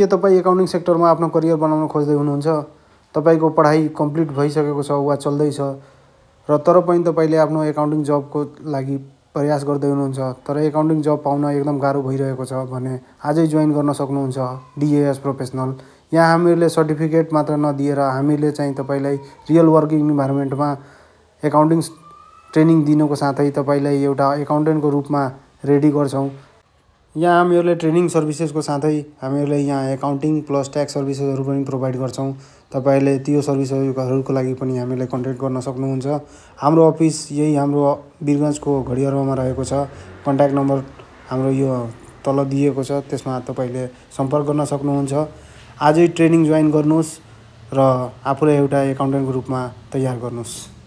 के तपाईँ एकाउन्टिङ सेक्टरमा आफ्नो करियर बनाउन खोज्दै हुनुहुन्छ? तपाईँको पढाइ कम्प्लिट भइसकेको छ वा चल्दैछ? र तर पनि तपाईँले आफ्नो एकाउन्टिङ जबको लागि प्रयास गर्दै हुनुहुन्छ तर एकाउन्टिङ जब पाउन एकदम गाह्रो भइरहेको छ भने आजै जोइन गर्न सक्नुहुन्छ डिएएस प्रोफेसनल यहाँ हामीहरूले सर्टिफिकेट मात्र नदिएर हामीले चाहिँ तपाईँलाई रियल वर्किङ इन्भाइरोमेन्टमा एकाउन्टिङ ट्रेनिङ दिनुको साथै तपाईँलाई एउटा एकाउन्टेन्टको रूपमा रेडी गर्छौँ। यहाँ हामीहरूले ट्रेनिङ सर्भिसेसको साथै हामीहरूले यहाँ एकाउन्टिङ प्लस ट्याक्स सर्भिसेसहरू पनि प्रोभाइड गर्छौँ। तपाईँहरूले त्यो सर्भिसहरूको लागि पनि हामीलाई कन्ट्याक्ट गर्न सक्नुहुन्छ। हाम्रो अफिस यही हाम्रो वीरगन्जको घडियारमा रहेको छ। कन्ट्याक्ट नम्बर हाम्रो यो तल दिएको छ। त्यसमा तपाईँले सम्पर्क गर्न सक्नुहुन्छ। आजै ट्रेनिङ जोइन गर्नुहोस् र आफूलाई एउटा एकाउन्टेन्टको रूपमा तयार गर्नुहोस्।